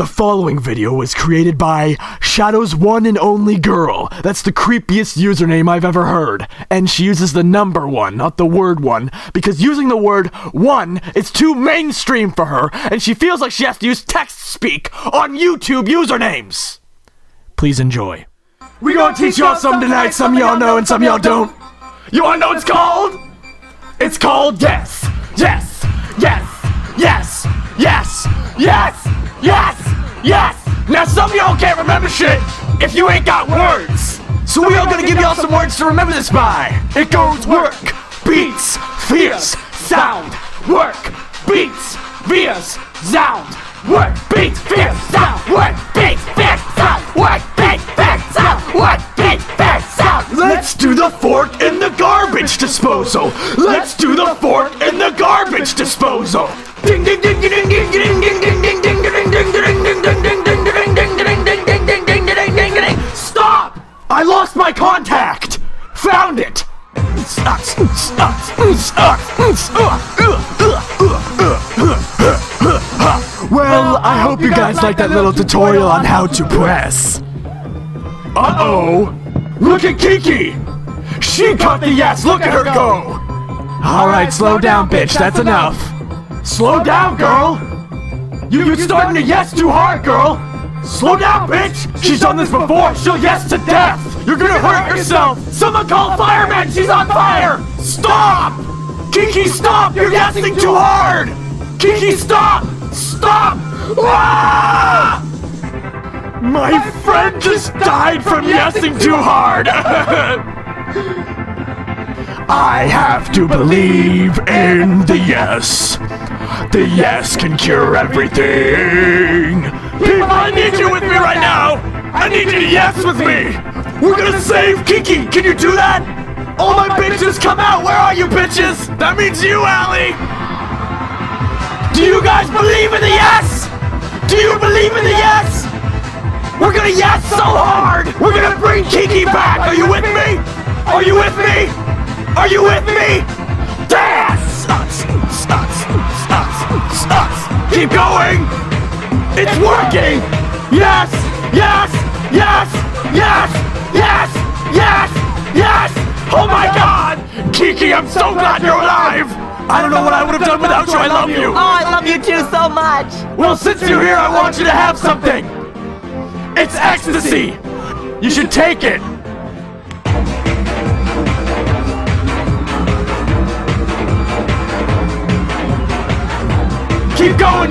The following video was created by Shadow's one and only girl. That's the creepiest username I've ever heard. And she uses the number one, not the word one, because using the word one is too mainstream for her, and she feels like she has to use text speak on YouTube usernames. Please enjoy. We gonna teach y'all some tonight, some y'all know and some y'all don't. You wanna know what it's called? It's called yes, yes, yes, yes, yes, yes, yes. Now some of y'all can't remember shit if you ain't got words. So we are gonna give y'all some words to remember this by. It goes work, beats, fierce, sound, work, beats, fierce, sound, work, beats, fierce, sound, work, beats, fierce, sound, work, beats, fierce, sound, work, beats, fierce, sound. Let's do the fork in the garbage disposal. Let's do the fork in the garbage disposal. Ding ding ding ding ding ding ding ding ding ding ding ding ding ding my contact. Found it. Well, I hope you guys like that little tutorial on how to press. Uh-oh! Look at Kiki! She caught the yes, look at her go! Alright, slow down, bitch, that's enough. Slow down, girl! You, you starting to yes too hard, girl! Slow down, bitch! She's done this before! She'll yes to death! You're gonna hurt yourself! Someone call fireman! She's on fire! Stop! Kiki, stop! You're yesing too hard! Kiki, stop! Stop! Ah! My friend just died from yesing too hard! I have to believe in the yes. The yes can cure everything. People, I need you with me right now. I need you to yes with me. We're gonna save Kiki. Can you do that? All my bitches come out. Where are you bitches? That means you, Allie. Do you guys believe in the yes? Do you believe in the yes? We're gonna yes so hard! We're gonna bring Kiki back! Are you with me? Are you with me? Are you with me? Dance! Keep going! It's working! Yes! Yes! Yes! Yes! Yes! Yes! Yes! Oh my god! Kiki, I'm so glad you're alive! I don't know what I would have done without you. I love you. Oh, I love you too so much. Well, since you're here, I want you to have something. It's ecstasy. You should take it. Keep going,